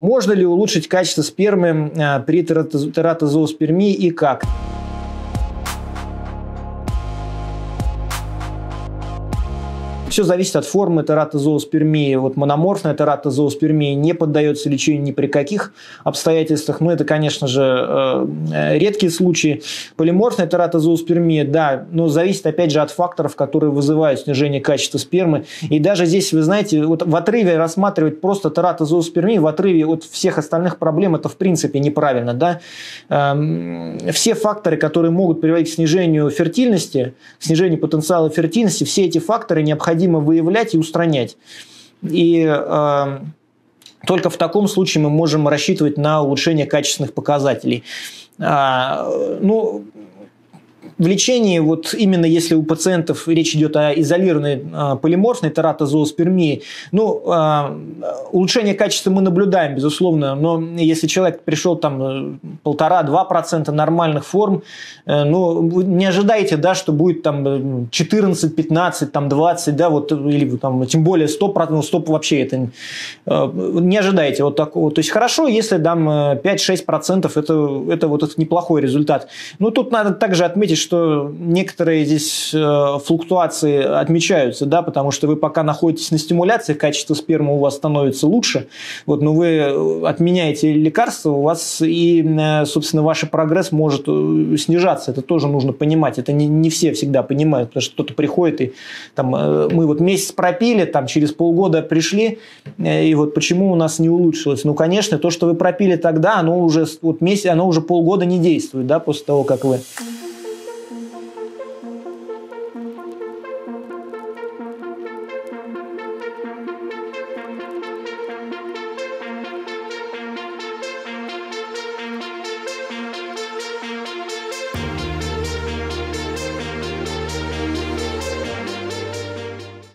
Можно ли улучшить качество спермы э, при тератозооспермии и как? Все зависит от формы тератозооспермии. Вот мономорфная тератозооспермия не поддается лечению ни при каких обстоятельствах. Но это, конечно же, э, редкие случаи. Полиморфная тератозооспермия, да, но зависит, опять же, от факторов, которые вызывают снижение качества спермы. И даже здесь, вы знаете, вот в отрыве рассматривать просто тератозооспермию, в отрыве от всех остальных проблем, это в принципе неправильно. Да? Эм, все факторы, которые могут приводить к снижению фертильности, снижению потенциала фертильности, все эти факторы необходимы необходимо выявлять и устранять. И э, только в таком случае мы можем рассчитывать на улучшение качественных показателей. А, ну, в лечении, вот именно если у пациентов речь идет о изолированной э, полиморфной тератозооспермии, ну, э, улучшение качества мы наблюдаем, безусловно, но если человек пришел там полтора-два процента нормальных форм, э, ну, не ожидайте, да, что будет там 14, 15, там 20, да, вот, или там, тем более 100%, ну, 100 вообще это, э, не ожидайте вот такого. То есть хорошо, если дам 5-6%, это, это вот это неплохой результат. Но тут надо также отметить, что некоторые здесь э, флуктуации отмечаются, да, потому что вы пока находитесь на стимуляции, качество спермы у вас становится лучше, вот, но вы отменяете лекарства, у вас и, э, собственно, ваш прогресс может э, снижаться. Это тоже нужно понимать. Это не, не все всегда понимают, потому что кто-то приходит и там мы вот месяц пропили, там через полгода пришли, и вот почему у нас не улучшилось? Ну, конечно, то, что вы пропили тогда, оно уже вот месяц, оно уже полгода не действует, да, после того, как вы